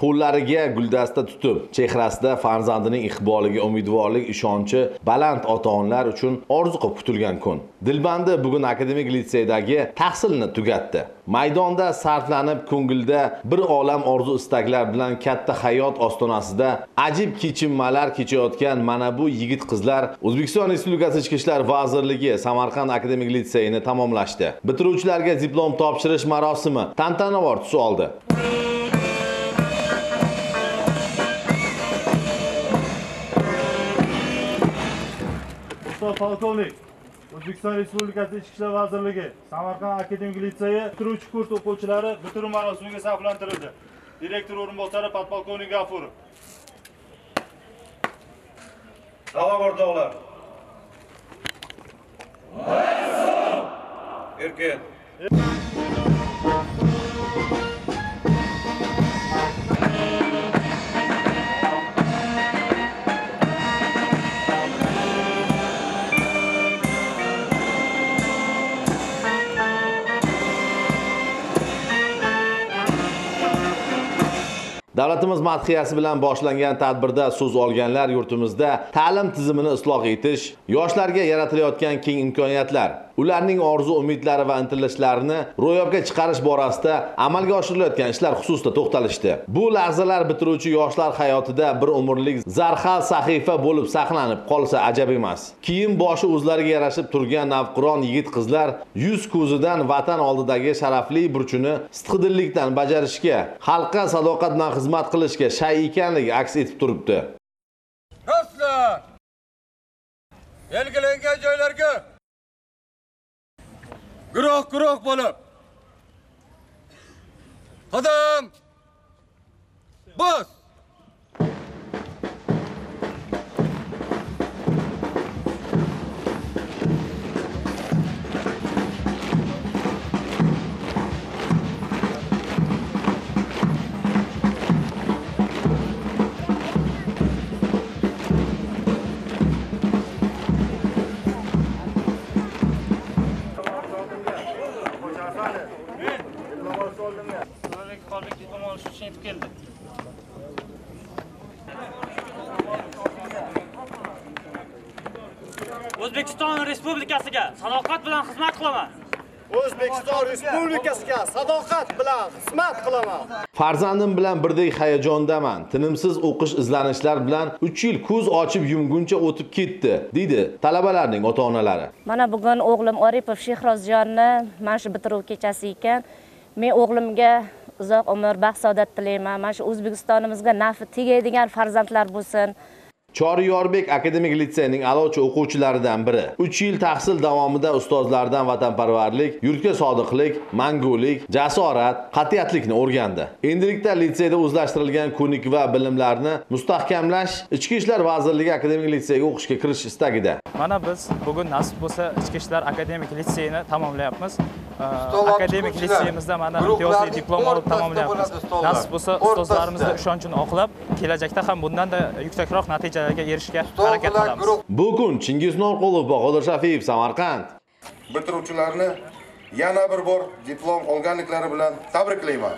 qo'llariga guldasta tutib chehrasida farzandining iqboliga umidvorlik ishonchi baland ota onalar uchun orzu qilib kutilgan kun. Dilbandi bugun akademik litseydagi tahsilni tugatdi. Maydonda sarflanib ko'ngilda bir olam orzu istaklar bilan katta hayot ostonasida ajib kechinmalar kechayotgan mana bu yigit qizlar o'zbekiston respublikasi ichki ishlar vazirligi samarqand akademik litseyini tamomlashdi. Bitiruvchilarga diplom topshirish marosimi tantanavor tus oldi. Mustafa Polkovnik, O'zbekiston Respublikasi Ichki ishlar vazirligi Samarqand akademik litseyi bitiruvchi kurs o'quvchilari bitiruv marosimiga saflantirildi. Direktor o'rinbosari podpolkovnik G'afurov. Salom o'rtoqlar. Erkin. Davlatimiz madhiyasi bilan boshlangan tadbirda so'z olganlar yurtimizda ta'lim tizimini isloh etish yoshlarga yaratilayotgan keng imkoniyatlar. Ularning orzu umidlari va intilishlarini ro'yobga chiqarish borasida amalga oshirilayotgan ishlar xususida to'xtalishdi. Bu lahzalar bitiruvchi yoshlar hayotida bir umrlik zarhal sahifa bo'lib saqlanib qolsa ajab emas. Kiyim boshi o'zlariga yarashib turgan navqiron yigit qizlar yuz ko'zidan vatan oldidagi sharafli burchini sidqidillikdan bajarishga xalqqa sadoqat bilan xizmat qilishga shay ekanligi aks etib turibdi. Dostlar! Belgilangan guruh-guruh bo'lib qadam bos! Uchun yetib keldi. O'zbekiston Respublikasiga sadoqat bilan xizmat qilaman. O'zbekiston Respublikasiga sadoqat bilan xizmat qilaman. farzandim bilan birdek hayajondaman tinimsiz o'qish izlanishlar bilan 3 yil ko'z ochib yumguncha o'tib ketdi deydi talabalarning ota onalari mana bugun o'g'lim oripov shehrozjonni mana shu bitiruv kechasi ekan men o'g'limga uzoq umr baxt saodat tilayman. Mana shu o'zbekistonimizga nafi tegadigan farzandlar bo'lsin. Choryorbek akademik litseyining a'lochi o'quvchilaridan biri. 3 yil tahsil davomida ustozlaridan vatanparvarlik yurtga sodiqlik mangulik jasorat qat'iyatlikni o'rgandi. Endilikda litseyda o'zlashtirilgan ko'nik va bilimlarni mustahkamlash ichki ishlar vazirligi akademik litseyiga o'qishga kirish istagida. Mana biz bugun nasib bo'lsa Ichki ishlar akademik litseyini tamomlayapmiz. Akademik litseyimizda mana imtiyozli diplom olib tamomlayapmiz. Nasib bo'lsa ustozlarimizni ishonchini oqlab, kelajakda ham bundanda yuksakroq natijalarga erishishga harakat qilamiz. bu kun chingiz norqulov bahodir shafiyev samarqand Bitiruvchilarni yana bir bor diplom olganliklari bilan tabriklayman.